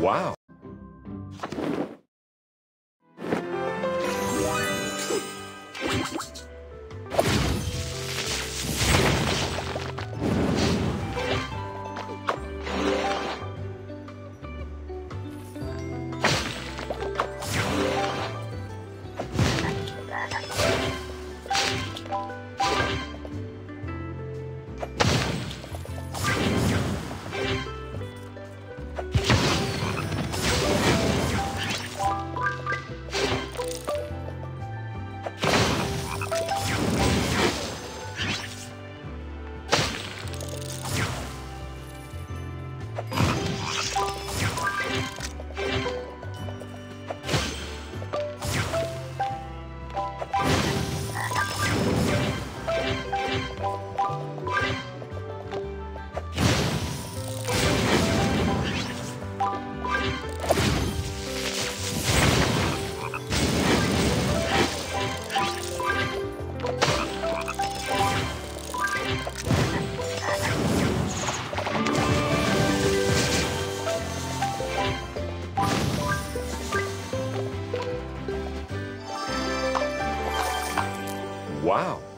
Wow. Wow. Wow.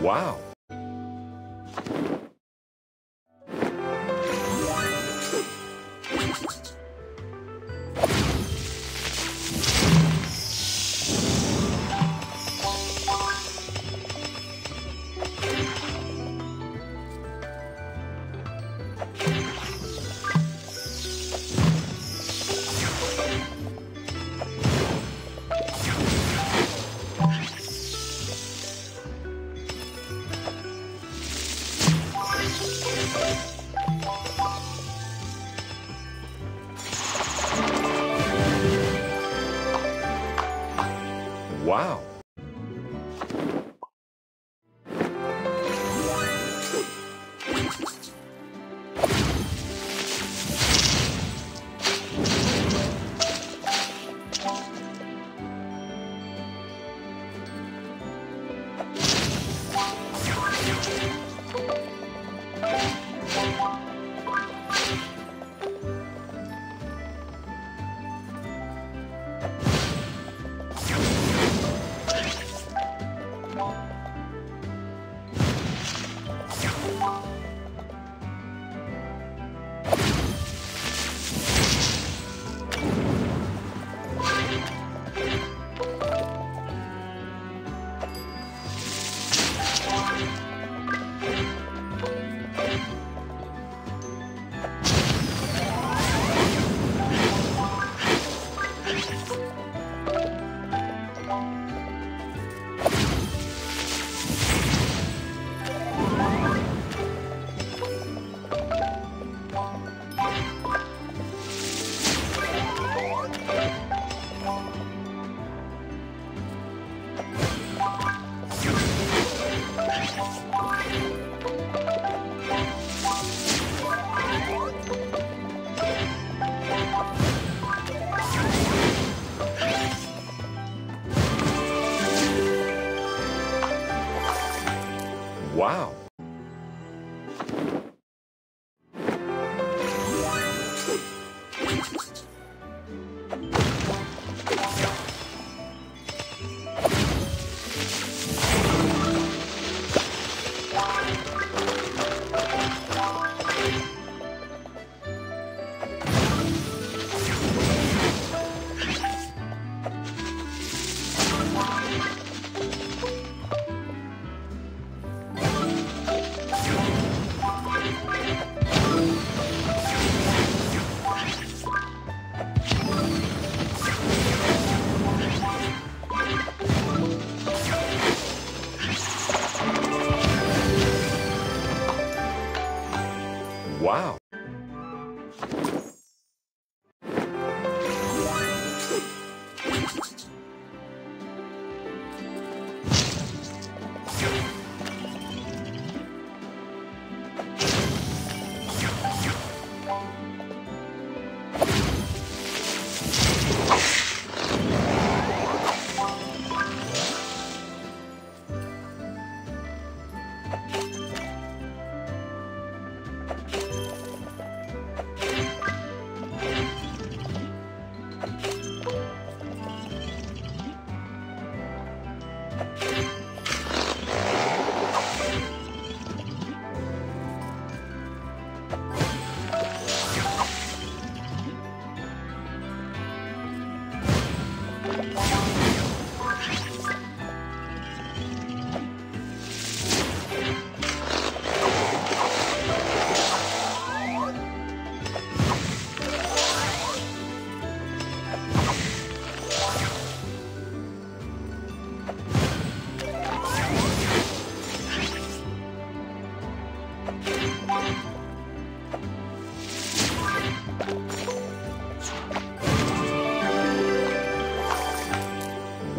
Wow.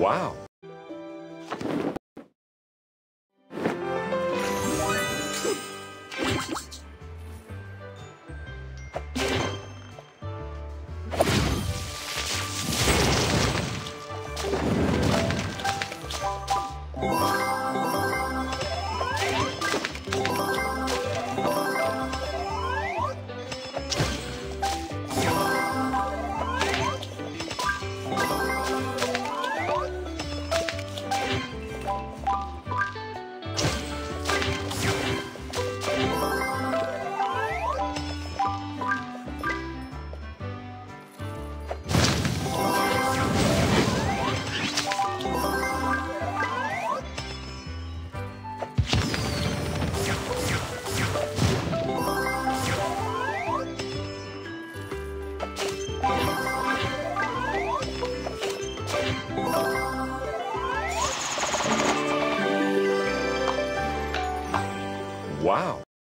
Wow.